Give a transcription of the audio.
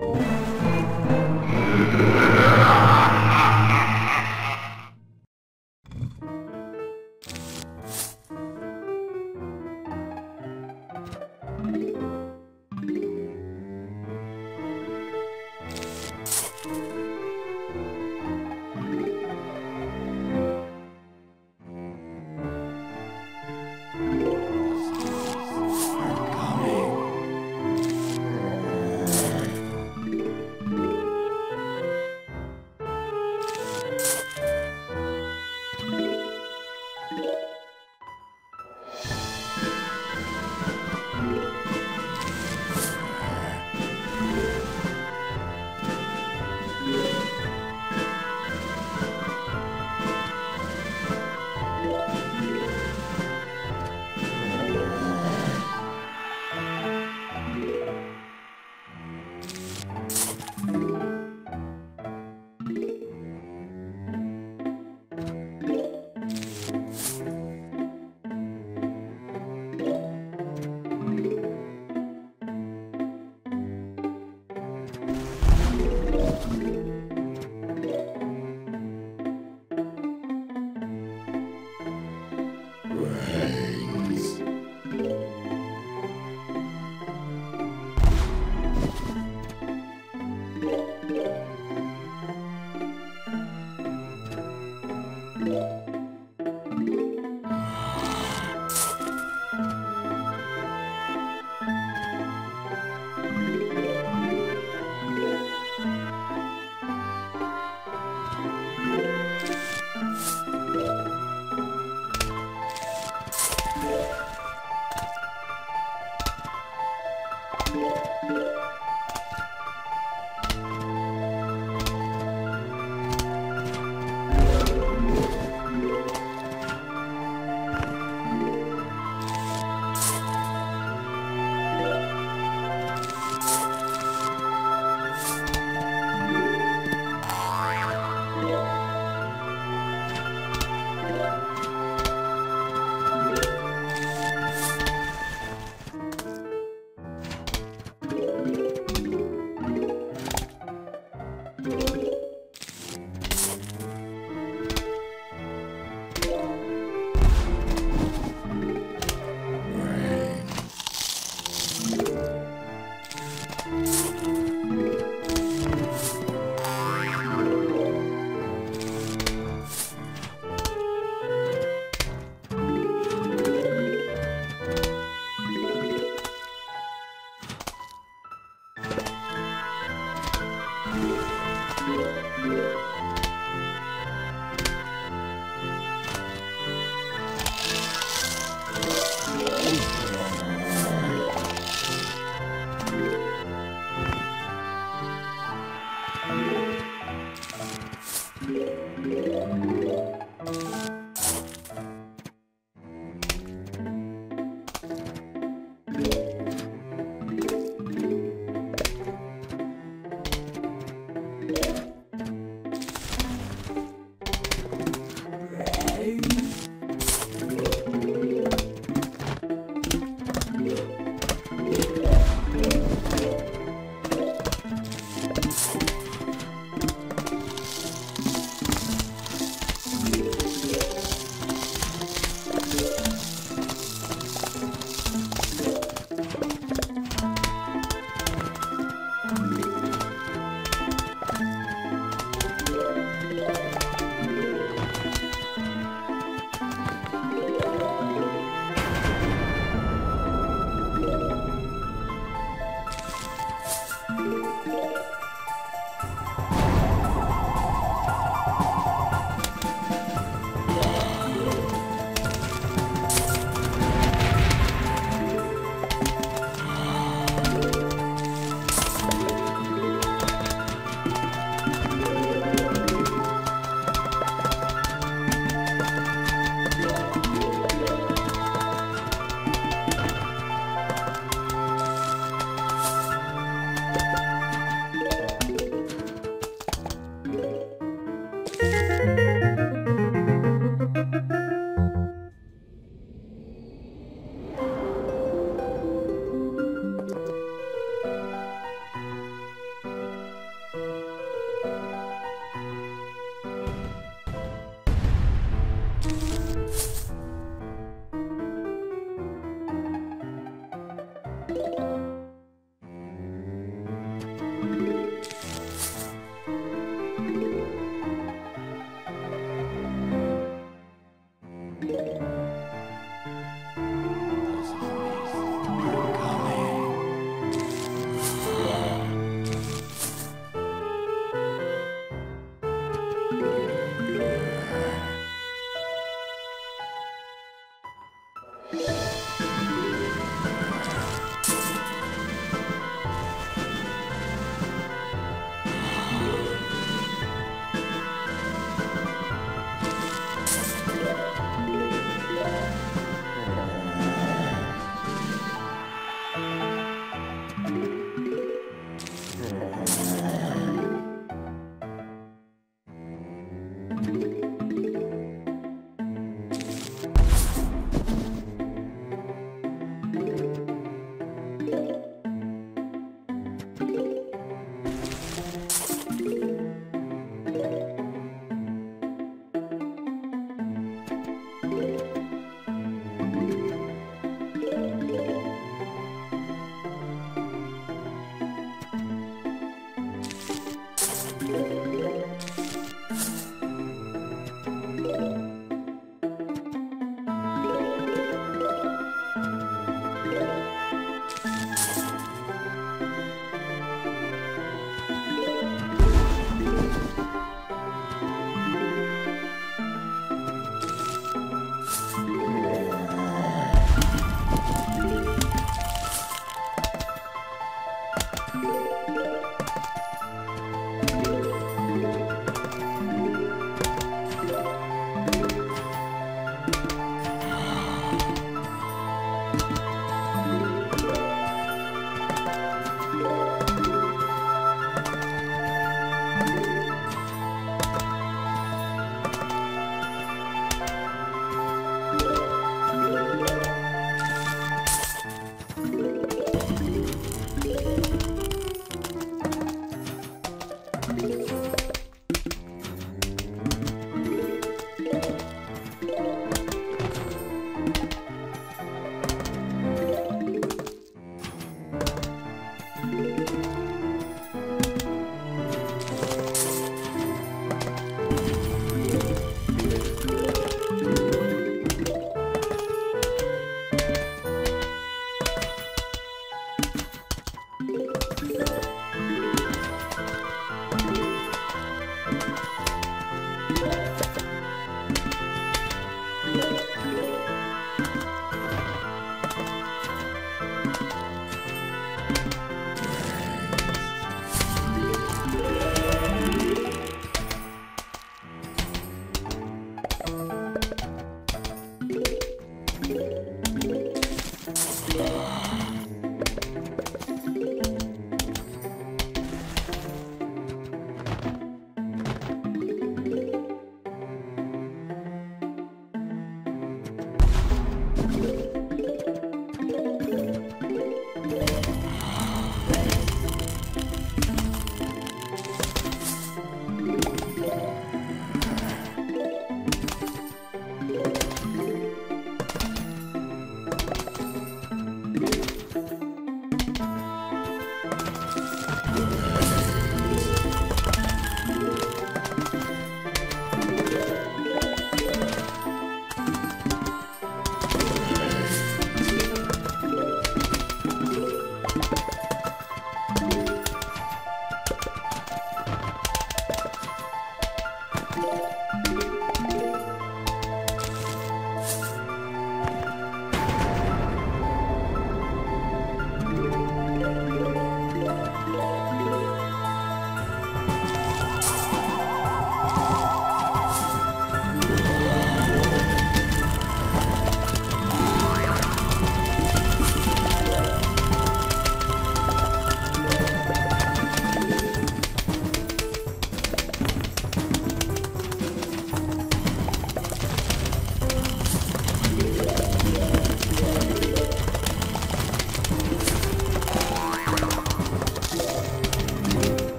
you